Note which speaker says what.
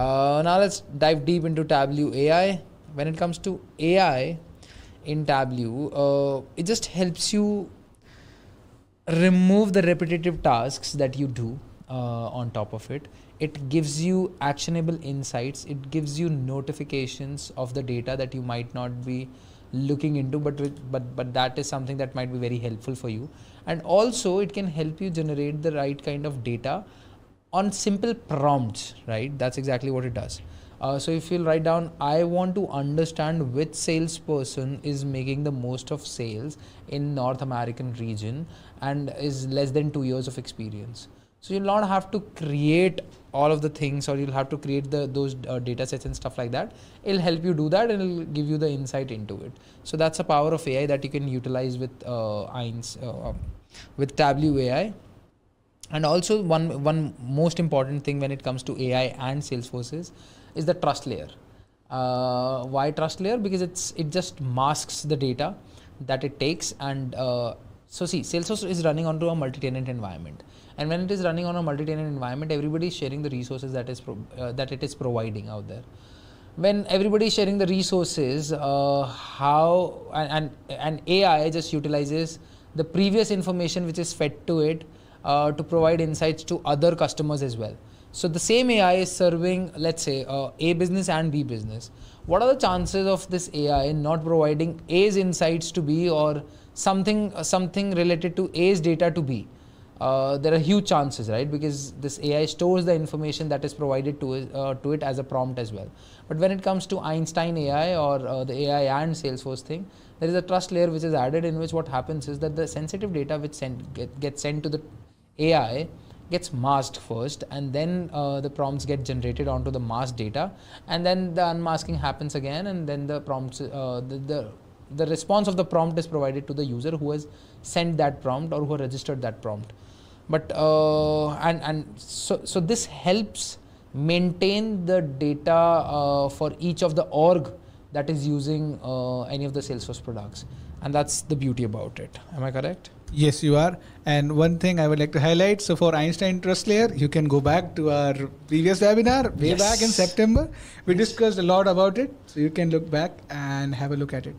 Speaker 1: Uh, now let's dive deep into Tableau AI. When it comes to AI in Tableau, uh, it just helps you remove the repetitive tasks that you do uh, on top of it. It gives you actionable insights. It gives you notifications of the data that you might not be looking into, but but but that is something that might be very helpful for you. And also, it can help you generate the right kind of data on simple prompts. Right? That's exactly what it does. Uh, so if you'll write down, I want to understand which salesperson is making the most of sales in North American region and is less than two years of experience. So you'll not have to create all of the things or you'll have to create the those uh, data sets and stuff like that. It'll help you do that and it'll give you the insight into it. So that's a power of AI that you can utilize with uh, uh, um, with Tableau AI. And also one one most important thing when it comes to AI and Salesforce is, the trust layer. Uh, why trust layer? Because it's it just masks the data that it takes and uh, so see Salesforce is running onto a multi-tenant environment and when it is running on a multi-tenant environment everybody is sharing the resources that is uh, that it is providing out there when everybody is sharing the resources uh, how and, and, and ai just utilizes the previous information which is fed to it uh, to provide insights to other customers as well so the same ai is serving let's say uh, a business and b business what are the chances of this ai not providing a's insights to b or something something related to a's data to b uh, there are huge chances, right? Because this AI stores the information that is provided to it, uh, to it as a prompt as well. But when it comes to Einstein AI or uh, the AI and Salesforce thing, there is a trust layer which is added in which what happens is that the sensitive data which send, get, gets sent to the AI gets masked first and then uh, the prompts get generated onto the masked data and then the unmasking happens again and then the prompts uh, the, the the response of the prompt is provided to the user who has sent that prompt or who registered that prompt but uh, and and so so this helps maintain the data uh, for each of the org that is using uh, any of the Salesforce products, and that's the beauty about it. Am I correct?
Speaker 2: Yes, you are. And one thing I would like to highlight so, for Einstein Trust Layer, you can go back to our previous webinar way yes. back in September. We discussed a lot about it, so you can look back and have a look at it.